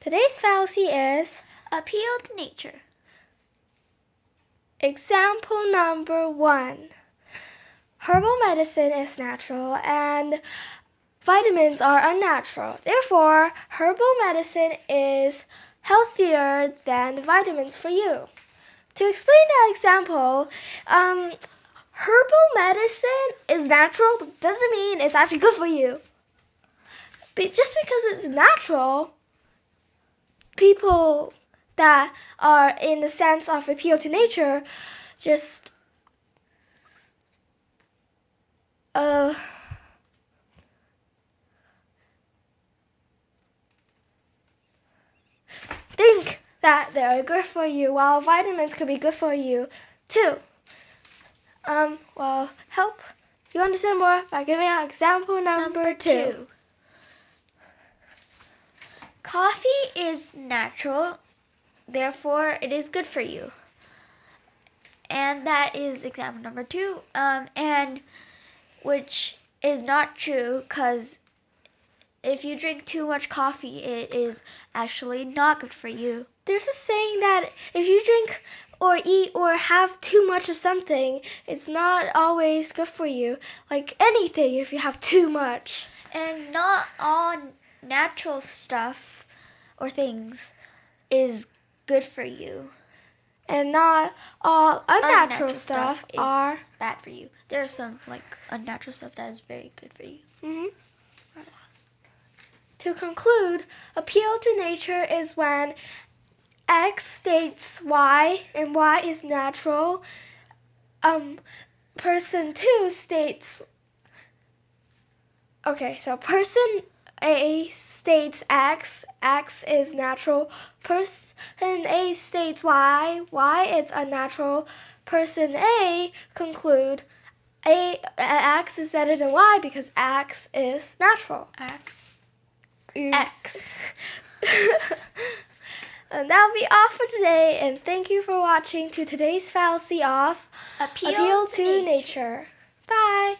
Today's fallacy is appeal to nature. Example number one Herbal medicine is natural and vitamins are unnatural. Therefore, herbal medicine is healthier than vitamins for you. To explain that example, um, herbal medicine is natural but doesn't mean it's actually good for you. But just because it's natural, people that are in the sense of appeal to nature just uh think that they're good for you while vitamins could be good for you too. Um, well, help you understand more by giving out example number, Number two. two. Coffee is natural, therefore it is good for you. And that is example number two. Um, and which is not true because if you drink too much coffee, it is actually not good for you. There's a saying that if you drink or eat or have too much of something, it's not always good for you. Like anything, if you have too much. And not all natural stuff or things is good for you. And not all unnatural, Unnatural stuff, stuff are. Bad for you. There's some like unnatural stuff that is very good for you. hmm To conclude, appeal to nature is when X states Y and Y is natural. Um, person two states. Okay, so person A states X, X is natural. Person A states Y, Y is unnatural. Person A conclude A X is better than Y because X is natural. X. X. and that'll be all for today. And thank you for watching to today's fallacy of Appeal, appeal to, to nature. nature. Bye.